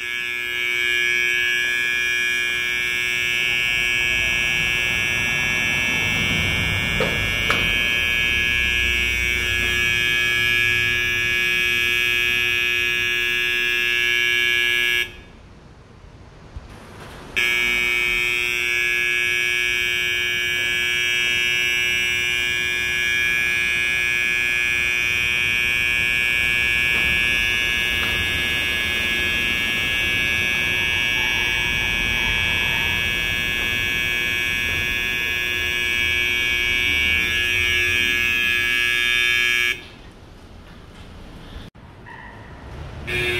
Yeah. Yeah.